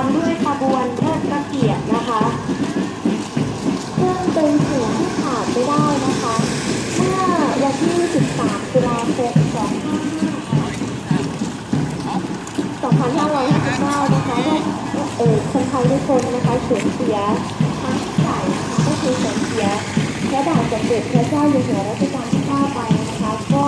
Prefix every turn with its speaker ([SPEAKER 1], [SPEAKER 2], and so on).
[SPEAKER 1] ามด้วยขบวนเทิดพระเกียรตินะคะซึ่งเป็นสิ่งที่ขาดไม่ได้นะคะเมื่อวันที่ 13 ตุลาคม 2559นะคะได้เออคนไทยทุกคนนะคะสูญเสียทั้งใหญ่นะคะก็คือสูญเสียพระบาทสมเด็จพระเจ้าอยู่หัวรัชกาลที่ 9 ไปนะคะก็